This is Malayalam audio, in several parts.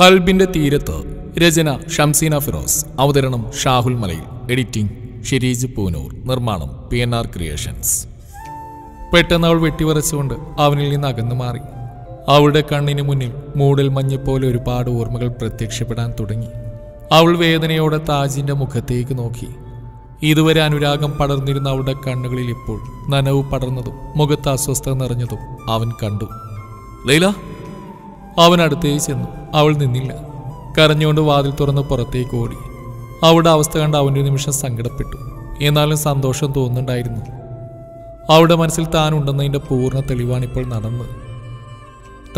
കൽബിന്റെ തീരത്ത് രചന ഷംസീന ഫിറോസ് അവതരണം ഷാഹുൽ മലയിൽ. എഡിറ്റിംഗ് ഷിരീജ് പൂനൂർ. നിർമ്മാണം പി എൻ ആർ ക്രിയേഷൻസ്. പെട്ടെന്ന് അവൾ വെട്ടിവരച്ചുകൊണ്ട് അവനിൽ നിന്ന് അകന്നു മാറി. അവളുടെ കണ്ണിന് മുന്നിൽ മൂടൽ പോലെ ഒരുപാട് ഓർമ്മകൾ പ്രത്യക്ഷപ്പെടാൻ തുടങ്ങി. അവൾ വേദനയോടെ താജിന്റെ മുഖത്തേക്ക് നോക്കി. ഇതുവരെ അനുരാഗം പടർന്നിരുന്ന അവളുടെ കണ്ണുകളിൽ ഇപ്പോൾ നനവ് പടർന്നതും മുഖത്ത് അസ്വസ്ഥത നിറഞ്ഞതും അവൻ കണ്ടു. ലൈല അവൻ അടുത്തേ ചെന്നു. അവൾ നിന്നില്ല. കരഞ്ഞുകൊണ്ട് വാതിൽ തുറന്ന് പുറത്തേക്ക് ഓടി. അവളുടെ അവസ്ഥ കണ്ട് അവന്റെ നിമിഷം സങ്കടപ്പെട്ടു. എന്നാലും സന്തോഷം തോന്നുന്നുണ്ടായിരുന്നു. അവളുടെ മനസ്സിൽ താൻ ഉണ്ടെന്നതിന്റെ പൂർണ തെളിവാണിപ്പോൾ നടന്നത്.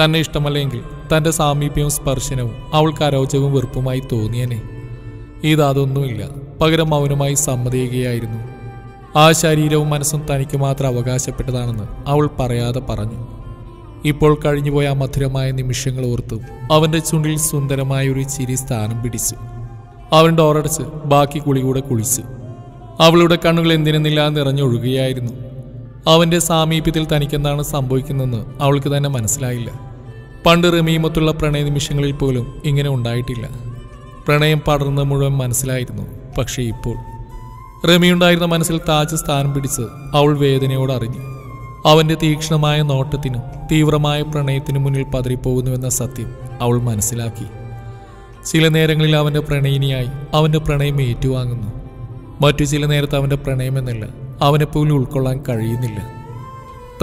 തന്നെ ഇഷ്ടമല്ലെങ്കിൽ തന്റെ സാമീപ്യവും സ്പർശനവും അവൾക്ക് അരോചകവും വെറുപ്പുമായി തോന്നിയനെ. ഇതതൊന്നുമില്ല പകരം മൗനമായി സമ്മതിക്കുകയായിരുന്നു. ആ ശരീരവും മനസ്സും തനിക്ക് മാത്രം അവകാശപ്പെട്ടതാണെന്ന് അവൾ പറയാതെ പറഞ്ഞു. ഇപ്പോൾ കഴിഞ്ഞുപോയ മധുരമായ നിമിഷങ്ങൾ ഓർത്തു അവന്റെ ചുണ്ടിൽ സുന്ദരമായ ഒരു ചിരി സ്ഥാനം പിടിച്ചു. അവൻ ഡോറടച്ച് ബാക്കി കുളികൂടെ കുളിച്ചു. അവളുടെ കണ്ണുകൾ എന്തിനെന്നില്ല നിറഞ്ഞൊഴുകുകയായിരുന്നു. അവന്റെ സാമീപ്യത്തിൽ തനിക്കെന്താണ് സംഭവിക്കുന്നതെന്ന് അവൾക്ക് തന്നെ മനസ്സിലായില്ല. പണ്ട് റമീമത്തുള്ള പ്രണയ നിമിഷങ്ങളിൽ പോലും ഇങ്ങനെ ഉണ്ടായിട്ടില്ല. പ്രണയം പടർന്ന് മുഴുവൻ മനസ്സിലായിരുന്നു. പക്ഷേ ഇപ്പോൾ റമിയുണ്ടായിരുന്ന മനസ്സിൽ താജ് സ്ഥാനം പിടിച്ച് അവൾ വേദനയോട് അറിഞ്ഞു അവന്റെ തീക്ഷ്ണമായ നോട്ടത്തിനും തീവ്രമായ പ്രണയത്തിനു മുന്നിൽ പതറിപ്പോകുന്നുവെന്ന സത്യം അവൾ മനസ്സിലാക്കി. ചില നേരങ്ങളിൽ അവന്റെ പ്രണയിനിയായി അവന്റെ പ്രണയം ഏറ്റുവാങ്ങുന്നു. മറ്റു ചില നേരത്ത് അവന്റെ പ്രണയമെന്നല്ല അവനെപ്പോലും ഉൾക്കൊള്ളാൻ കഴിയുന്നില്ല.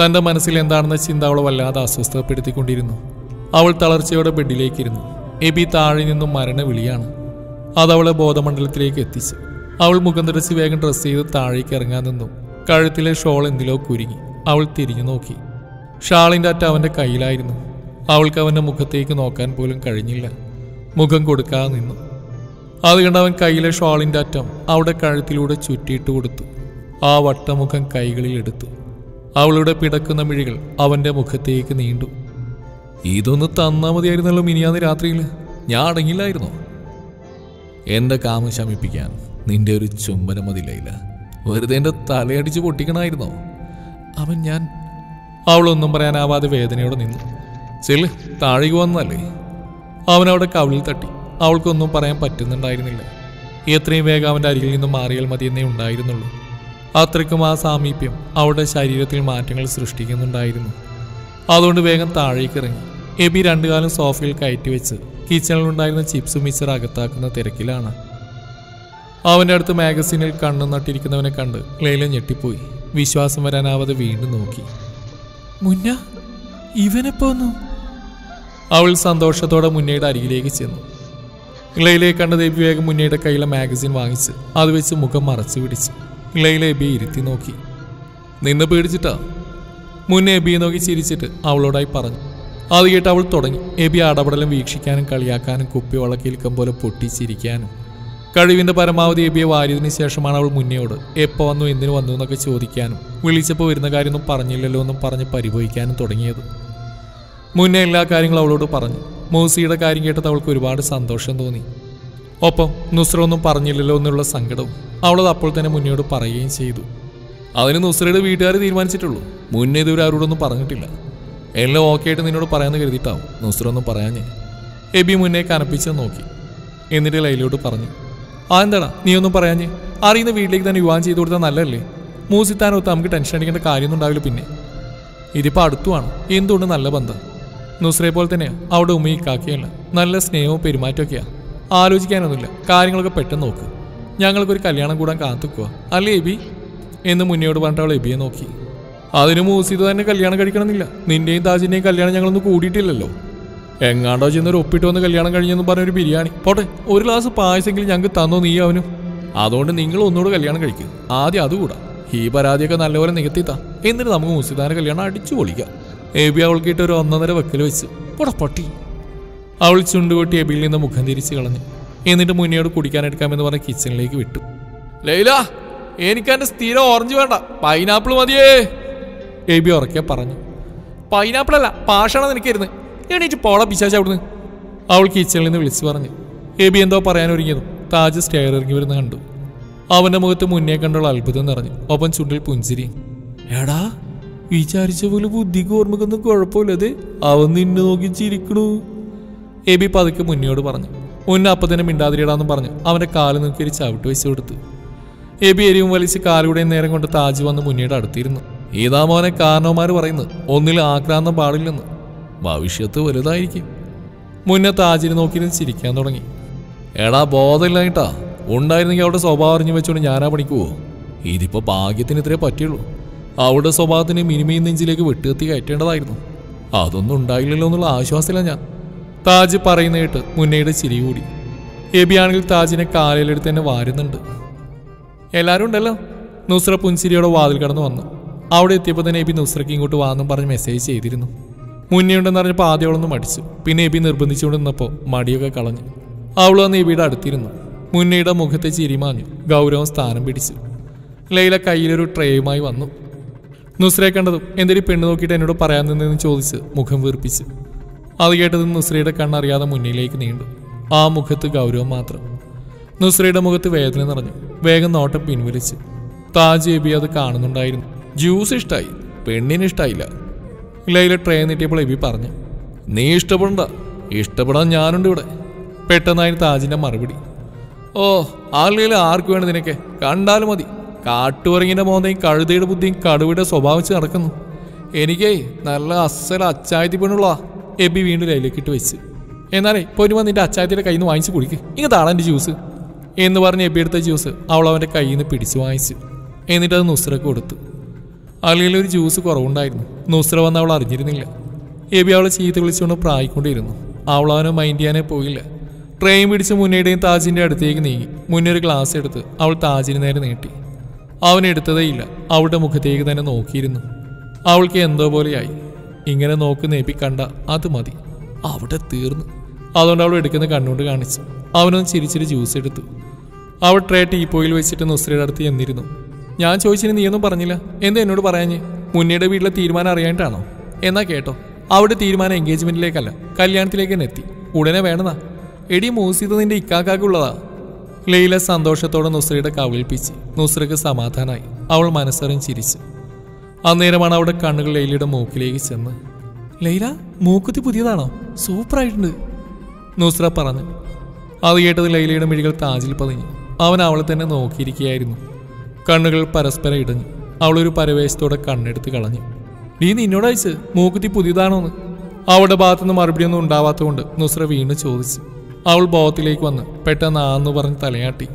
തന്റെ മനസ്സിൽ എന്താണെന്ന ചിന്ത അവളെ വല്ലാതെ അസ്വസ്ഥപ്പെടുത്തിക്കൊണ്ടിരുന്നു. അവൾ തളർച്ചയോടെ ബെഡിലേക്കിരുന്നു. എബി താഴെ നിന്നും മരണ വിളിയാണ്. അതവളെ ബോധമണ്ഡലത്തിലേക്ക് എത്തിച്ചു. അവൾ മുഖം തിരച്ച് വേഗം ഡ്രസ്സ് ചെയ്ത് താഴേക്ക് ഇറങ്ങാൻ നിന്നു. കഴുത്തിലെ ഷോൾ എന്തിലോ കുരുങ്ങി. അവൾ തിരിഞ്ഞു നോക്കി. ഷാളിന്റെ അറ്റ അവന്റെ കയ്യിലായിരുന്നു. അവൾക്ക് അവന്റെ മുഖത്തേക്ക് നോക്കാൻ പോലും കഴിഞ്ഞില്ല. മുഖം കൊടുക്കാതെ നിന്നു. അത് കണ്ട് അവൻ കയ്യിലെ ഷാളിന്റെ അറ്റം അവിടെ കഴുത്തിലൂടെ ചുറ്റിയിട്ട് കൊടുത്തു. ആ വട്ടമുഖം കൈകളിൽ എടുത്തു. അവളുടെ പിടക്കുന്ന മിഴികൾ അവന്റെ മുഖത്തേക്ക് നീണ്ടു. ഇതൊന്ന് തന്നാ മതിയായിരുന്നല്ലോ മിനിയാന്ന് രാത്രിയിൽ. ഞാൻ അടങ്ങില്ലായിരുന്നോ? എന്റെ കാമം ശമിപ്പിക്കാൻ നിന്റെ ഒരു ചുംബനം മതിയില്ല വെറുതെ എന്റെ തലയടിച്ച് പൊട്ടിക്കണമായിരുന്നോ? അവൻ ഞാൻ. അവളൊന്നും പറയാനാവാതെ വേദനയോടെ നിന്നു. ചെല്ല് താഴേക്ക് വന്നല്ലേ അവൻ കവിളിൽ തട്ടി. അവൾക്കൊന്നും പറയാൻ പറ്റുന്നുണ്ടായിരുന്നില്ല. എത്രയും വേഗം അവന്റെ അരികിൽ നിന്നും മാറിയാൽ മതിയെന്നേ ഉണ്ടായിരുന്നുള്ളൂ. അത്രയ്ക്കും ആ സാമീപ്യം അവളുടെ ശരീരത്തിൽ മാറ്റങ്ങൾ സൃഷ്ടിക്കുന്നുണ്ടായിരുന്നു. അതുകൊണ്ട് വേഗം താഴേക്ക് ഇറങ്ങി. എബി രണ്ടു കാലം സോഫയിൽ കയറ്റി വെച്ച് കിച്ചണിലുണ്ടായിരുന്ന ചിപ്സ് മിക്സർ അകത്താക്കുന്ന തിരക്കിലാണ്. അവന്റെ അടുത്ത് മാഗസീനിൽ കണ്ണു നട്ടിരിക്കുന്നവനെ കണ്ട് ലൈല ഞെട്ടിപ്പോയി. വിശ്വാസം വരാനാവാതെ വീണ്ടും നോക്കി. മുന്ന ഇവനെപ്പോന്നു അവൾ സന്തോഷത്തോടെ മുന്നയുടെ അരികിലേക്ക് ചെന്നു. ഇളയിലെ കണ്ട ദേബി വേഗം മുന്നയുടെ കയ്യിലെ മാഗസിൻ വാങ്ങിച്ച് അത് വെച്ച് മുഖം മറച്ചു പിടിച്ച് ഇളയിലെ എബിയെ ഇരുത്തി നോക്കി. നിന്ന് പേടിച്ചിട്ടാ? മുന്നേ എബിയെ നോക്കി ചിരിച്ചിട്ട് അവളോടായി പറഞ്ഞു. അത് കേട്ട് അവൾ തുടങ്ങി. എബി അടപടലം വീക്ഷിക്കാനും കളിയാക്കാനും കുപ്പി വളക്കിൽക്കം പോലെ പൊട്ടിച്ചിരിക്കാനും. കഴിവിന്റെ പരമാവധി എബിയെ വാരിയതിനു ശേഷമാണ് അവൾ മുന്നയോട് എപ്പോ വന്നു എന്തിനു വന്നു എന്നൊക്കെ ചോദിക്കാനും വിളിച്ചപ്പോൾ വരുന്ന കാര്യമൊന്നും പറഞ്ഞില്ലല്ലോ എന്നും പറഞ്ഞ് പരിഭവിക്കാനും തുടങ്ങിയത്. മുന്നേ എല്ലാ കാര്യങ്ങളും അവളോട് പറഞ്ഞു. മൂസിയുടെ കാര്യം കേട്ടത് അവൾക്ക് ഒരുപാട് സന്തോഷം തോന്നി. ഒപ്പം നുസ്ര ഒന്നും പറഞ്ഞില്ലല്ലോ എന്നുള്ള സങ്കടവും അവളത് അപ്പോൾ തന്നെ മുന്നോട് പറയുകയും ചെയ്തു. അതിന് നുസ്രയുടെ വീട്ടുകാർ തീരുമാനിച്ചിട്ടുള്ളൂ. മുന്നേ ഇതുവരെ അവരോടൊന്നും പറഞ്ഞിട്ടില്ല. എല്ലാം ഓക്കെ ആയിട്ട് നിന്നോട് പറയാമെന്ന് കരുതിയിട്ടാവും. നുസ്ര ഒന്നും എബി മുന്നേ കനപ്പിച്ച് നോക്കി. എന്നിട്ട് ലൈലോട്ട് പറഞ്ഞു. ആ എന്താടാ? നീ ഒന്നും പറയാഞ്ഞേ. അറിയുന്ന വീട്ടിലേക്ക് തന്നെ വിവാഹം ചെയ്തു കൊടുത്താൽ നല്ലതല്ലേ? മൂസിത്താനൊത്ത് നമുക്ക് ടെൻഷൻ അടിക്കേണ്ട കാര്യമൊന്നും ഉണ്ടാവില്ല പിന്നെ. ഇതിപ്പോൾ അടുത്തുമാണ് എന്തുകൊണ്ട് നല്ല ബന്ധം? നുസ്രയെ പോലെ തന്നെയാ. അവിടെ ഉമ്മയും കാക്കിയല്ല നല്ല സ്നേഹവും പെരുമാറ്റമൊക്കെയാണ് ആലോചിക്കാനൊന്നുമില്ല. കാര്യങ്ങളൊക്കെ പെട്ടെന്ന് നോക്ക്. ഞങ്ങൾക്കൊരു കല്യാണം കൂടാൻ കാത്തുക്കുക അല്ലേ എബി? എന്ന് മുന്നോട് പറഞ്ഞിട്ട് അവൾ എബിയെ നോക്കി. അതിന് മൂസിത് തന്നെ കല്യാണം കഴിക്കണമെന്നില്ല. നിന്റെയും താജിന്റെയും കല്യാണം ഞങ്ങളൊന്നും കൂടിയിട്ടില്ലല്ലോ. എങ്ങാണ്ടോ ചെന്നൊരു ഒപ്പിട്ട് വന്ന് കല്യാണം കഴിഞ്ഞെന്ന് പറഞ്ഞൊരു ബിരിയാണി. പോട്ടെ ഒരു ഗ്ലാസ് പായസെങ്കിലും ഞങ്ങൾക്ക് തന്നോ നീ അവനും? അതുകൊണ്ട് നിങ്ങൾ ഒന്നുകൂടെ കല്യാണം കഴിക്കും. ആദ്യം അതുകൂടാ ഈ പരാതിയൊക്കെ നല്ലപോലെ നികത്തിത്താ. എന്നിട്ട് നമുക്ക് മുസ്ലിദാനെ കല്യാണം അടിച്ചു പൊളിക്കാം. എബി അവൾക്കിട്ട് ഒരു ഒന്നര വെക്കൽ വെച്ച്. പോടാ പട്ടി. അവൾ ചുണ്ടുകൊട്ടി എബിയിൽ നിന്ന് മുഖം തിരിച്ച് കളഞ്ഞു. എന്നിട്ട് മുന്നോട് കുടിക്കാനെടുക്കാമെന്ന് പറഞ്ഞ് കിച്ചണിലേക്ക് വിട്ടു. ലൈല എനിക്കെന്റെ സ്ഥിരം ഓറഞ്ച് വേണ്ട. പൈനാപ്പിൾ മതിയേ. എബി ഉറക്കെ പറഞ്ഞു. പൈനാപ്പിൾ അല്ല പാഷാണ് നിനക്കായിരുന്നു എണീറ്റ് പോളാ പിശാച്ച് അവിടുന്ന്. അവൾ കിച്ചണിൽ നിന്ന് വിളിച്ചു പറഞ്ഞു. എബി എന്തോ പറയാൻ ഒരുങ്ങിയതും താജ് സ്റ്റെയർ ഇറങ്ങി വരുന്ന കണ്ടു. അവന്റെ മുഖത്ത് മുന്നേ കണ്ടുള്ള അത്ഭുതം നിറഞ്ഞു. ഒപ്പം ചുണ്ടിൽ പുഞ്ചിരി. എടാ വിചാരിച്ച പോലെ ബുദ്ധിക്ക് ഓർമ്മക്കൊന്നും കുഴപ്പമില്ലത് അവൻ നിന്നെ നോക്കി ചിരിക്കണു. എബി പതുക്കെ മുന്നോട് പറഞ്ഞു. മുന്നേ അപ്പം തന്നെ മിണ്ടാതിരിടാന്നും പറഞ്ഞു. അവന്റെ കാൽ നോക്കി ചവിട്ട് വെച്ച് കൊടുത്തു. എബി എരിവും വലിച്ച് കാലുകൂടെയും നേരം കൊണ്ട് താജ് വന്ന് മുന്നേട് അടുത്തിരുന്നു. ഇതാ മോനെ കാരണവന്മാർ പറയുന്നു ഒന്നിൽ ആക്രാന്തം പാടില്ലെന്ന്. ഭവിഷ്യത്ത് വലുതായിരിക്കും. മുന്നേ താജിനെ നോക്കിയിരുന്ന് ചിരിക്കാൻ തുടങ്ങി. എടാ ബോധമില്ലായിട്ടാ ഉണ്ടായിരുന്നെങ്കിൽ അവിടെ സ്വഭാവം അറിഞ്ഞു വെച്ചോണ്ട് ഞാനാ പണിക്കുവോ ഇതിപ്പോ ഭാഗ്യത്തിന് ഇത്രേ പറ്റുള്ളൂ അവിടെ സ്വഭാവത്തിന് മിനിമയും നെഞ്ചിലേക്ക് വെട്ടുകത്തി കയറ്റേണ്ടതായിരുന്നു. അതൊന്നും ഉണ്ടായില്ലല്ലോ എന്നുള്ള ആശ്വാസമില്ല ഞാൻ. താജ് പറയുന്ന കേട്ട് മുന്നയുടെ ചിരി കൂടി. എബിയാണെങ്കിൽ താജിനെ കാലയിലെടുത്ത് തന്നെ വാരുന്നുണ്ട്. എല്ലാവരും ഉണ്ടല്ലോ? നുസ്ര പുൻസിരിയോടെ വാതിൽ കടന്ന് വന്നു. അവിടെ എത്തിയപ്പോൾ തന്നെ എബി നുസ്രയ്ക്ക് ഇങ്ങോട്ട് വാന്നും പറഞ്ഞ് മെസ്സേജ് ചെയ്തിരുന്നു. മുന്നേ ഉണ്ടെന്ന് പറഞ്ഞപ്പോൾ ആദ്യം അവളൊന്ന് മടിച്ചു. പിന്നെ എബി നിർബന്ധിച്ചുകൊണ്ട് നിന്നപ്പോൾ മടിയൊക്കെ കളഞ്ഞു. അവൾ വന്ന് എബിയുടെ അടുത്തിരുന്നു. മുന്നയുടെ മുഖത്തെ ചിരിമാഞ്ഞു ഗൗരവം സ്ഥാനം പിടിച്ചു. ലൈല കയ്യിലൊരു ട്രേയുമായി വന്നു. നുസ്രയെ കണ്ടതും എന്തൊരു പെണ്ണ് നോക്കിയിട്ട് എന്നോട് പറയാൻ നിന്നെന്ന് ചോദിച്ച് മുഖം വീർപ്പിച്ചു. അത് കേട്ടത് നുസ്രയുടെ കണ്ണറിയാതെ മുന്നിലേക്ക് നീണ്ടു. ആ മുഖത്ത് ഗൗരവം മാത്രം. നുസ്രയുടെ മുഖത്ത് വേദന നിറഞ്ഞു. വേഗം നോട്ടം പിൻവലിച്ച്. താജ് എബി അത് കാണുന്നുണ്ടായിരുന്നു. ജ്യൂസ് ഇഷ്ടമായി പെണ്ണിന് ഇഷ്ടായില്ല. ലൈല ട്രെയിൻ നീട്ടിയപ്പോൾ എബി പറഞ്ഞു നീ ഇഷ്ടപ്പെടണ്ട ഇഷ്ടപ്പെടാൻ ഞാനുണ്ട് ഇവിടെ. പെട്ടെന്നായിരുന്നു താജിന്റെ മറുപടി ഓ ആളുകളിൽ ആർക്ക് വേണം നിനക്ക്? കണ്ടാലും മതി. കാട്ടുവറങ്ങിന്റെ മോന്തയും കഴുതയുടെ ബുദ്ധിയും കടുവയുടെ സ്വഭാവിച്ച് നടക്കുന്നു. എനിക്കേ നല്ല അസല അച്ചായത്തി പെണ്ണുള്ള എബി വീണ്ടും ലൈലേക്ക് ഇട്ട് വെച്ച്. എന്നാലേ പൊരുമ നിന്റെ അച്ചായത്തിയുടെ കയ്യിൽ നിന്ന് വാങ്ങിച്ച് കുടിക്ക്. ഇങ്ങ താളെന്റെ ജ്യൂസ് എന്ന് പറഞ്ഞ് എബി എടുത്ത ജ്യൂസ് അവൾ അവന്റെ കയ്യിൽ നിന്ന് പിടിച്ചു വാങ്ങിച്ചു. എന്നിട്ട് അത് നുസ്രക്ക് കൊടുത്തു. അളിയിൽ ഒരു ജ്യൂസ് കുറവുണ്ടായിരുന്നു. നുസ്ര വന്ന് അവൾ അറിഞ്ഞിരുന്നില്ല. എബി അവളെ ചീത്ത വിളിച്ചുകൊണ്ട് പ്രായിക്കൊണ്ടിരുന്നു. അവൾ അവനെ മൈൻഡ് ചെയ്യാനേ പോയില്ല. ട്രെയിൻ പിടിച്ച് മുന്നേടെയും താജിന്റെ അടുത്തേക്ക് നീങ്ങി. മുന്നേ ഒരു ഗ്ലാസ് എടുത്ത് അവൾ താജിന് നേരെ നീട്ടി. അവൻ എടുത്തതേയില്ല അവളുടെ മുഖത്തേക്ക് തന്നെ നോക്കിയിരുന്നു. അവൾക്ക് എന്തോ പോലെയായി. ഇങ്ങനെ നോക്കുന്ന എബി കണ്ട അത് മതി. അവിടെ തീർന്നു. അതുകൊണ്ട് അവൾ എടുക്കുന്ന കണ്ണുകൊണ്ട് കാണിച്ചു. അവനൊന്ന് ചിരിച്ചിട്ട് ജ്യൂസ് എടുത്തു. അവൾ ട്രേ ടീപ്പോയിൽ വെച്ചിട്ട് നുസ്രയുടെ അടുത്ത് ചെന്നിരുന്നു. ഞാൻ ചോദിച്ചിന് നീയൊന്നും പറഞ്ഞില്ല. എന്താ എന്നോട് പറയാഞ്ഞ്? മുന്നയുടെ വീട്ടിലെ തീരുമാനം അറിയാനിട്ടാണോ എന്നാ കേട്ടോ. അവിടെ തീരുമാനം എൻഗേജ്മെന്റിലേക്കല്ല കല്യാണത്തിലേക്ക് തന്നെ എത്തി. ഉടനെ വേണതാ എടി മൂസിത് നിന്റെ ഇക്കാക്കാക്കുള്ളതാ ലൈല സന്തോഷത്തോടെ നുസ്രയുടെ കവിളിപ്പിച്ച് നുസ്രക്ക് സമാധാനമായി അവൾ മനസ്സറിഞ്ഞ് ചിരിച്ചു. അന്നേരമാണ് അവിടെ കണ്ണുകൾ ലൈലയുടെ മൂക്കിലേക്ക് ചെന്ന് ലൈല മൂക്കുത്തി പുതിയതാണോ? സൂപ്പറായിട്ടുണ്ട്. നുസ്ര പറഞ്ഞു. അത് കേട്ടത് ലൈലയുടെ മിഴികൾ താജിൽ പതിഞ്ഞു. അവൻ അവളെ തന്നെ നോക്കിയിരിക്കുകയായിരുന്നു. കണ്ണുകൾ പരസ്പരം ഇടഞ്ഞു അവളൊരു പരവേശത്തോടെ കണ്ണെടുത്ത് കളഞ്ഞു. നീ നിന്നോട് അയച്ച് മൂക്കുത്തി പുതിയതാണോന്ന്? അവളുടെ ഭാഗത്തുനിന്ന് മറുപടിയൊന്നും ഉണ്ടാവാത്തതുകൊണ്ട് നുസ്ര വീണ്ടും ചോദിച്ചു. അവൾ ബോധത്തിലേക്ക് വന്ന് പെട്ടെന്ന് ആന്ന് പറഞ്ഞ് തലയാട്ടി.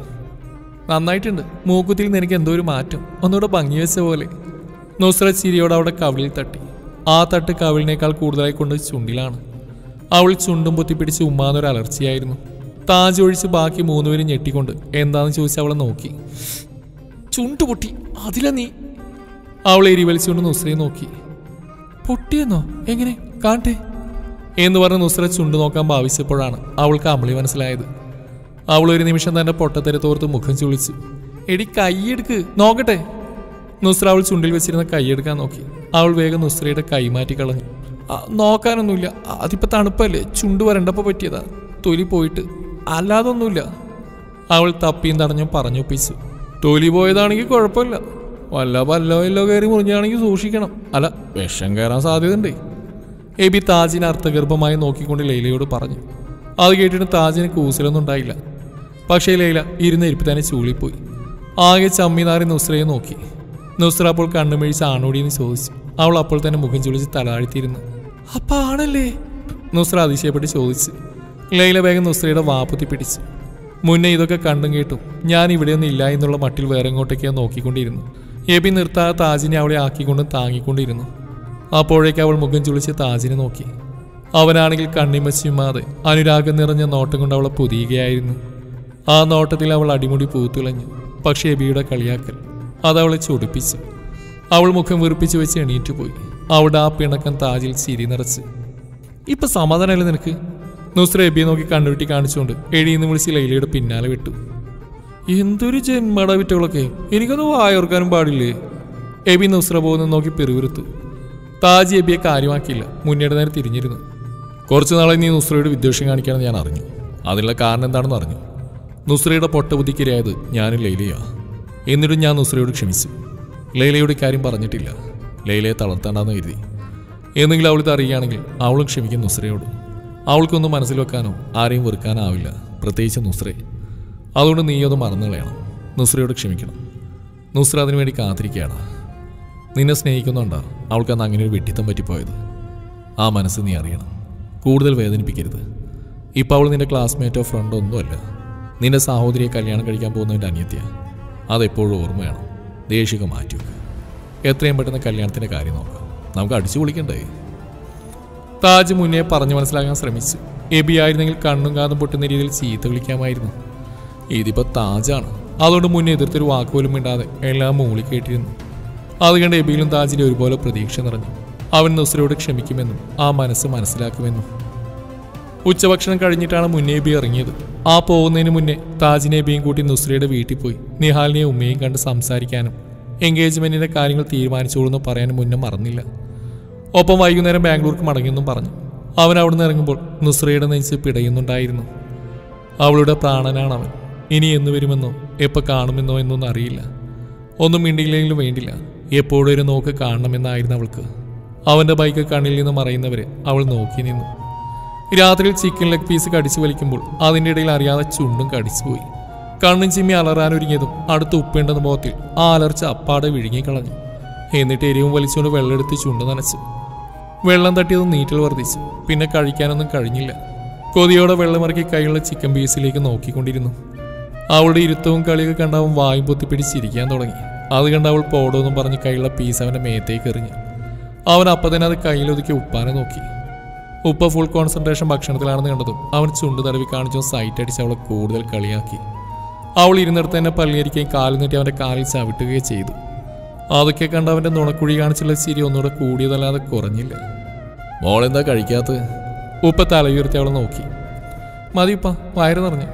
നന്നായിട്ടുണ്ട്. മൂക്കുത്തിയിൽ നിനക്ക് എന്തോ ഒരു മാറ്റം. ഒന്നുകൂടെ ഭംഗി വെച്ച പോലെ. നുസ്ര ചിരിയോടെ അവിടെ കവിളിൽ തട്ടി. ആ തട്ട് കവിളിനേക്കാൾ കൂടുതലായി കൊണ്ട് ചുണ്ടിലാണ്. അവൾ ചുണ്ടും പൊത്തിപ്പിടിച്ച് ഉമ്മാന്നൊരു അലർച്ചയായിരുന്നു. താജ് ഒഴിച്ച് ബാക്കി മൂന്നുപേരും ഞെട്ടിക്കൊണ്ട് എന്താണെന്ന് ചോദിച്ച് അവളെ നോക്കി. ചുണ്ടു പൊട്ടി അതില നീ. അവളെ എരി വലിച്ചുകൊണ്ട് നുസ്രയെ നോക്കി. പൊട്ടിയെന്നോ? എങ്ങനെ? കാണട്ടെ. എന്ന് പറഞ്ഞ് നുസ്ര ചുണ്ടു നോക്കാൻ ഭാവിച്ചപ്പോഴാണ് അവൾക്ക് അമളി മനസ്സിലായത്. അവൾ ഒരു നിമിഷം തന്റെ പൊട്ടത്തരത്തോർത്ത് മുഖം ചുളിച്ചു. എടി കൈയെടുക്ക്. നോക്കട്ടെ. നുസ്ര അവൾ ചുണ്ടിൽ വെച്ചിരുന്ന കൈയെടുക്കാൻ നോക്കി. അവൾ വേഗം നുസ്രയുടെ കൈ മാറ്റി കളഞ്ഞു. "ആ, നോക്കാനൊന്നുമില്ല. അതിപ്പോ തണുപ്പല്ലേ? ചുണ്ട് വരണ്ടപ്പോ പറ്റിയതാ. തൊലി പോയിട്ട്. അല്ലാതൊന്നുമില്ല. അവൾ തപ്പിയും തടഞ്ഞും പറഞ്ഞൊപ്പിച്ചു. തൊലി പോയതാണെങ്കിൽ കുഴപ്പമില്ല. വല്ല വല്ലോ എല്ലോ കയറി മുറിഞ്ഞാണെങ്കിൽ സൂക്ഷിക്കണം. അല്ല വിഷം കയറാൻ സാധ്യതയുണ്ട്. എബി താജിനെ അർത്ഥഗർഭമായി നോക്കിക്കൊണ്ട് ലൈലയോട് പറഞ്ഞു. അത് കേട്ടിട്ട് താജിന് കൂസലൊന്നും ഉണ്ടായില്ല. പക്ഷേ ലൈല ഇരുന്ന് ഇരിപ്പ് തന്നെ ചൂളിപ്പോയി. ആകെ ചമ്മിനാറി നുസ്രയെ നോക്കി. നുസ്ര അപ്പോൾ കണ്ണുമിഴിച്ച് ആണോടിയെന്ന് ചോദിച്ചു. അവൾ അപ്പോൾ തന്നെ മുഖം ചുളിച്ച് തലാഴ്ത്തിയിരുന്നു. അപ്പാണല്ലേ? നുസ്ര അതിശയപ്പെട്ട് ചോദിച്ചു. ലൈല വേഗം നുസ്രയുടെ വാപ്പുത്തി പിടിച്ചു. മുന്നേ ഇതൊക്കെ കണ്ടും കേട്ടു ഞാൻ ഇവിടെയൊന്നും ഇല്ല എന്നുള്ള മട്ടിൽ വേറെ എങ്ങോട്ടൊക്കെയോ നോക്കിക്കൊണ്ടിരുന്നു. എബി നിർത്താതെ താജിനെ അവളെ ആക്കിക്കൊണ്ടും താങ്ങിക്കൊണ്ടിരുന്നു. അപ്പോഴേക്ക് അവൾ മുഖം ചുളിച്ച് താജിനെ നോക്കി. അവനാണെങ്കിൽ കണ്ണിമച്ചിമാതെ അനുരാഗം നിറഞ്ഞ നോട്ടം കൊണ്ട് അവളെ പൊതിയുകയായിരുന്നു. ആ നോട്ടത്തിൽ അവൾ അടിമുടി പൂത്തുളഞ്ഞു പക്ഷേ എബിയുടെ കളിയാക്കൽ അതവളെ ചൊടിപ്പിച്ചു. അവൾ മുഖം വെറുപ്പിച്ച് വെച്ച് എണീറ്റ് പോയി അവിടെ ആ പിണക്കം താജിൽ ചിരി നിറച്ച്. ഇപ്പൊ സമാധാനമല്ലേ നിനക്ക്? നുസ്ര എബിയെ നോക്കി കണ്ണുവെട്ടി കാണിച്ചുകൊണ്ട് എഴിയെന്ന് വിളിച്ച് ലൈലയുടെ പിന്നാലെ വിട്ടു. എന്തൊരു ജന്മട വിറ്റകളൊക്കെ എനിക്കൊന്ന് വായോർക്കാനും പാടില്ലേ? എബി നുസ്ര പോകുന്ന നോക്കി പെരുവിരുത്തു താജി എബിയെ കാര്യമാക്കിയില്ല. മുന്നേട് നേരെ തിരിഞ്ഞിരുന്നു. കുറച്ചു നാളെ നീ നുസ്രയുടെ വിദ്വേഷം കാണിക്കാമെന്ന് ഞാൻ അറിഞ്ഞു. അതിനുള്ള കാരണം എന്താണെന്ന് അറിഞ്ഞു. നുസ്രയുടെ പൊട്ടബുദ്ധിക്കിരയായത് ഞാനും ലൈലയാ. എന്നിട്ടും ഞാൻ നുസ്രയോട് ക്ഷമിച്ചു. ലൈലയുടെ കാര്യം പറഞ്ഞിട്ടില്ല. ലൈലയെ തളർത്താണ്ടെന്ന് കരുതി. എന്നെങ്കിലും അവളിത് അറിയുകയാണെങ്കിൽ അവളും ക്ഷമിക്കും നുസ്രയോട്. അവൾക്കൊന്നും മനസ്സിൽ വെക്കാനോ ആരെയും വെറുക്കാനോ ആവില്ല പ്രത്യേകിച്ച് നുസ്രെ അതുകൊണ്ട് നീ അത് മറന്നു കളയണം. നുസ്രയോട് ക്ഷമിക്കണം. നുസ്ര അതിനു വേണ്ടി കാത്തിരിക്കുകയാണ്. നിന്നെ സ്നേഹിക്കുന്നുണ്ടോ? അവൾക്ക് അന്ന് അങ്ങനെ ഒരു വെട്ടിത്തം പറ്റിപ്പോയത്. ആ മനസ്സ് നീ അറിയണം. കൂടുതൽ വേദനിപ്പിക്കരുത്. ഇപ്പം അവൾ നിന്റെ ക്ലാസ്മേറ്റോ ഫ്രണ്ടോ ഒന്നുമല്ല. നിന്റെ സഹോദരിയെ കല്യാണം കഴിക്കാൻ പോകുന്നതിന്റെ അനിയത്തിയ. അതെപ്പോഴും ഓർമ്മയാണ്. ദേഷിക മാറ്റി എത്രയും പെട്ടെന്ന് കല്യാണത്തിന്റെ കാര്യം നോക്കാം. നമുക്ക് അടിച്ചു പൊളിക്കണ്ടേ? താജ് മുന്നേ പറഞ്ഞു മനസ്സിലാക്കാൻ ശ്രമിച്ചു. എബി ആയിരുന്നെങ്കിൽ കണ്ണും കാതും പൊട്ടുന്ന രീതിയിൽ ചീത്ത വിളിക്കാമായിരുന്നു. ഇതിപ്പോ താജാണ്. അതുകൊണ്ട് മുന്നേ എതിർത്തൊരു വാക്കുപോലും മിണ്ടാതെ എല്ലാം മൂളി കേട്ടിരുന്നു. അത് കണ്ട് എബിയിലും താജിലും ഒരുപോലെ പ്രതീക്ഷ നിറഞ്ഞു. അവൻ നുസ്രയോട് ക്ഷമിക്കുമെന്നും ആ മനസ്സ് മനസ്സിലാക്കുമെന്നും. ഉച്ചഭക്ഷണം കഴിഞ്ഞിട്ടാണ് മുന്നേ എബി ഇറങ്ങിയത്. ആ പോകുന്നതിന് മുന്നേ താജിനെ ബിയും കൂട്ടി നുസ്രയുടെ വീട്ടിൽ പോയി. നിഹാലിനെയും ഉമ്മയും കണ്ട് സംസാരിക്കാനും എൻഗേജ്മെന്റിന്റെ കാര്യങ്ങൾ തീരുമാനിച്ചോളൂന്ന് പറയാനും മുന്നേ മറന്നില്ല. ഒപ്പം വൈകുന്നേരം ബാംഗ്ലൂർക്ക് മടങ്ങിയെന്നും പറഞ്ഞു. അവൻ അവിടുന്ന് ഇറങ്ങുമ്പോൾ നുസ്രയുടെ നെഞ്ച് പിടയുന്നുണ്ടായിരുന്നു. അവളുടെ പ്രാണനാണ് അവൻ ഇനി എന്ന് വരുമെന്നോ എപ്പോൾ കാണുമെന്നോ എന്നൊന്നും അറിയില്ല. ഒന്നും മിണ്ടിയില്ലെങ്കിലും വേണ്ടില്ല. എപ്പോഴും ഒരു നോക്ക് കാണണമെന്നായിരുന്നു അവൾക്ക്. അവന്റെ ബൈക്ക് കണ്ണിൽ നിന്ന് മറയുന്നവരെ അവൾ നോക്കി നിന്നു. രാത്രിയിൽ ചിക്കൻ ലെഗ് പീസ് കടിച്ചു വലിക്കുമ്പോൾ അതിന്റെ ഇടയിൽ അറിയാതെ ചുണ്ടും കടിച്ചുപോയി കണ്ണും ചിമ്മി അലറാനൊരുങ്ങിയതും അടുത്ത് ഉപ്പേണ്ടെന്ന ബോധത്തിൽ ആ അലർച്ച അപ്പാടെ വിഴുങ്ങിക്കളഞ്ഞു. എന്നിട്ട് എരിവും വലിച്ചുകൊണ്ട് വെള്ളമെടുത്ത് ചുണ്ട് നനച്ചു. വെള്ളം തട്ടിയത് നീറ്റൽ വർദ്ധിച്ചു. പിന്നെ കഴിക്കാനൊന്നും കഴിഞ്ഞില്ല. കൊതിയോടെ വെള്ളമിറക്കി കൈയുള്ള ചിക്കൻ പീസിലേക്ക് നോക്കിക്കൊണ്ടിരുന്നു. അവളുടെ ഇരുത്തവും കളിയൊക്കെ കണ്ട് അവൻ വായും പൊത്തിപ്പിടിച്ചിരിക്കാൻ തുടങ്ങി. അത് കണ്ട് അവൾ പോടോന്നും പറഞ്ഞ് കൈയുള്ള പീസ് അവന്റെ മേത്തേക്ക് എറിഞ്ഞു. അവൻ അപ്പം തന്നെ അത് കയ്യിലൊതുക്കി ഉപ്പാനെ നോക്കി. ഉപ്പ ഫുൾ കോൺസെൻട്രേഷൻ ഭക്ഷണത്തിലാണെന്ന് കണ്ടതും അവൻ ചുണ്ട് തടവി കാണിച്ചും സൈറ്റ് അടിച്ച് അവളെ കൂടുതൽ കളിയാക്കി. അവൾ ഇരുന്നിടത്ത് തന്നെ പള്ളിയരിക്കുകയും കാലിൽ നീട്ടി അവന്റെ കാലിൽ ചവിട്ടുകയും ചെയ്തു. അതൊക്കെ കണ്ട അവന്റെ നുണക്കുഴി കാണിച്ചുള്ള ചിരി ഒന്നുകൂടെ കൂടിയതല്ലാതെ കുറഞ്ഞില്ല. മോളെന്താ കഴിക്കാത്തത്? ഉപ്പ തലയുയർത്തി അവളെ നോക്കി. മതി ഉപ്പ വയറ് നിറഞ്ഞു.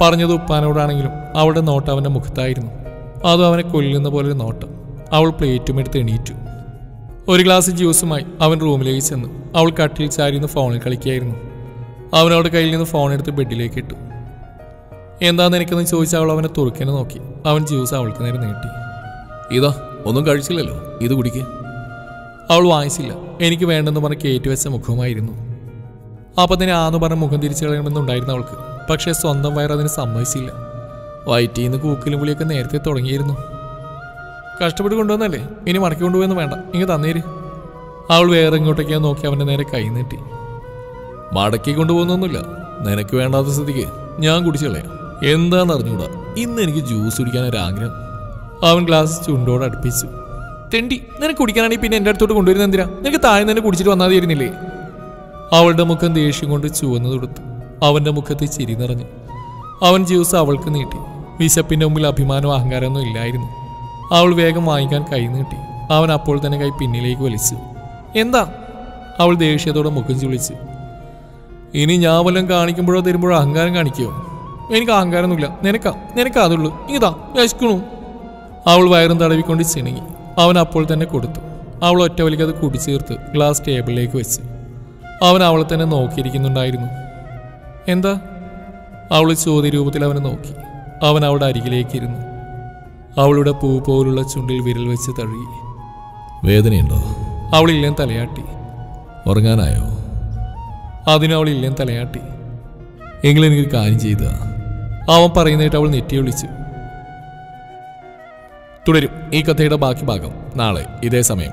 പറഞ്ഞത് ഉപ്പാനോടാണെങ്കിലും അവളുടെ നോട്ടം അവന്റെ മുഖത്തായിരുന്നു. അതും അവനെ കൊല്ലുന്ന പോലെ ഒരു നോട്ടം. അവൾ പ്ലേറ്റും എടുത്ത് എണീറ്റു. ഒരു ഗ്ലാസ് ജ്യൂസുമായി അവൻ റൂമിലേക്ക് ചെന്നു. അവൾ കട്ടിൽ ചാരിന്ന് ഫോണിൽ കളിക്കുകയായിരുന്നു അവൻ അവളുടെ കയ്യിൽ നിന്ന് ഫോൺ എടുത്ത് ബെഡിലേക്ക് ഇട്ടു. എന്താന്ന് എനിക്കെന്ന് ചോദിച്ചാൽ അവൾ അവനെ തുറക്കനെ നോക്കി. അവൻ ജ്യൂസ് അവൾക്ക് നേരെ നീട്ടി. ഇതാ ഒന്നും കഴിച്ചില്ലല്ലോ. ഇത് കുടിക്ക്. അവൾ വായിച്ചില്ല. എനിക്ക് വേണ്ടെന്ന് പറഞ്ഞ് കയറ്റിവെച്ച മുഖമായിരുന്നു അപ്പം തന്നെ ആന്ന് പറഞ്ഞ് മുഖം തിരിച്ചു കളയണമെന്നുണ്ടായിരുന്നു അവൾക്ക്. പക്ഷേ സ്വന്തം വയർ അതിന് സമ്മതിച്ചില്ല. വയറ്റിൽ നിന്ന് കൂക്കിലും പുളിയൊക്കെ നേരത്തെ തുടങ്ങിയിരുന്നു. കഷ്ടപ്പെട്ട് കൊണ്ടുവന്നല്ലേ? ഇനി മടക്കി കൊണ്ടുപോയെന്ന് വേണ്ട. ഇങ്ങ് തന്നേര്. അവൾ വേറെ ഇങ്ങോട്ടേക്കാ നോക്കി അവന്റെ നേരെ കൈ നീട്ടി. മടക്കി കൊണ്ടുപോകുന്നൊന്നുമില്ല. നിനക്ക് വേണ്ടാത്ത സ്ഥിതിക്ക് ഞാൻ കുടിച്ചു കളയാം. എന്താന്ന് അറിഞ്ഞൂടാ ഇന്ന് എനിക്ക് ജ്യൂസ് കുടിക്കാൻ ഒരു ആഗ്രഹം അവൻ ഗ്ലാസ് ചുണ്ടോട് അടുപ്പിച്ചു. തെണ്ടി നിനക്ക് കുടിക്കാനാണെങ്കിൽ പിന്നെ എന്റെ അടുത്തോട്ട് കൊണ്ടുവരുന്ന എന്തിനാ? നിനക്ക് താഴെ തന്നെ കുടിച്ചിട്ട് വന്നാൽ തീരുന്നില്ലേ അവളുടെ മുഖം ദേഷ്യം കൊണ്ട് ചുവന്നു തൊടുത്തു. അവന്റെ മുഖത്ത് ചിരി നിറഞ്ഞു. അവൻ ജ്യൂസ് അവൾക്ക് നീട്ടി. വിശപ്പിന്റെ മുമ്പിൽ അഭിമാനവും അഹങ്കാരമൊന്നും ഇല്ലായിരുന്നു. അവൾ വേഗം വാങ്ങിക്കാൻ കൈ നീട്ടി. അവൻ അപ്പോൾ തന്നെ കൈ പിന്നിലേക്ക് വലിച്ചു. എന്താ? അവൾ ദേഷ്യത്തോടെ മുഖം ചുളിച്ചു. ഇനി ഞാൻ വല്ലതും കാണിക്കുമ്പോഴോ തരുമ്പോഴോ അഹങ്കാരം കാണിക്കുമോ എനിക്ക് അഹങ്കാരമൊന്നുമില്ല. നിനക്കാ. നിനക്കാ അതുള്ളൂ. ഇതാ വിശക്കണു അവൾ വയറും തടവിക്കൊണ്ട് ചിണങ്ങി അവൻ അപ്പോൾ തന്നെ കൊടുത്തു. അവൾ ഒറ്റ വലിക്ക് അത് കുടിച്ചേർത്ത് ഗ്ലാസ് ടേബിളിലേക്ക് വെച്ച്. അവൻ അവളെ തന്നെ നോക്കിയിരിക്കുന്നുണ്ടായിരുന്നു. എന്താ? അവൾ ചോദ്യരൂപത്തിൽ അവനെ നോക്കി. അവൻ അവളുടെ അരികിലേക്ക് ഇരുന്നു. അവളുടെ പൂ പോലുള്ള ചുണ്ടിൽ വിരൽ വെച്ച് തഴുകി. വേദനയുണ്ടോ? അവളില്ലേം തലയാട്ടി. ഉറങ്ങാനായോ? അതിനവൾ ഇല്ലേം തലയാട്ടി. എങ്കിലും കാര്യം ചെയ്ത. അവൻ പറയുന്നതായിട്ട് അവൾ നെറ്റി വിളിച്ചു തുടരും ഈ കഥയുടെ ബാക്കി ഭാഗം നാളെ ഇതേ സമയം.